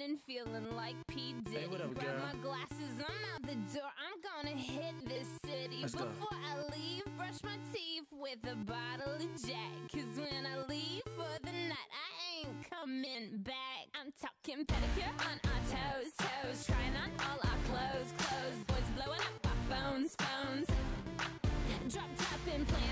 shining, feeling like P. Diddy. Hey, what up, Grab girl? my glasses, I'm out the door. I'm gonna hit this city. Let's go. Before I leave, brush my teeth with a bottle of Jack. Cause when I leave for the night, I ain't coming back. I'm talking pedicure on our toes, toes. Trying on all our clothes, clothes. Boys blowing up our phones, phones. Drop top and playing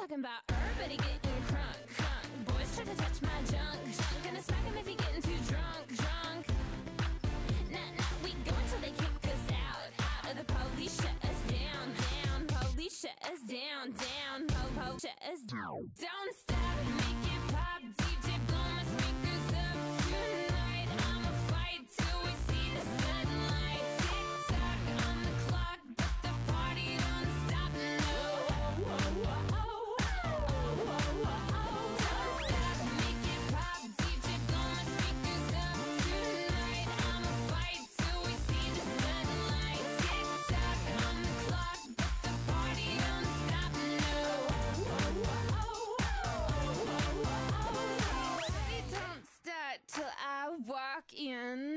talking about everybody getting crunk, crunk. Boys try to touch my junk, junk. Gonna smack him if he getting too drunk, drunk. Nah, nah, we go until they kick us out, out of the police shut us down, down. Police shut us down, down. Po, po, shut us down. Don't stop. in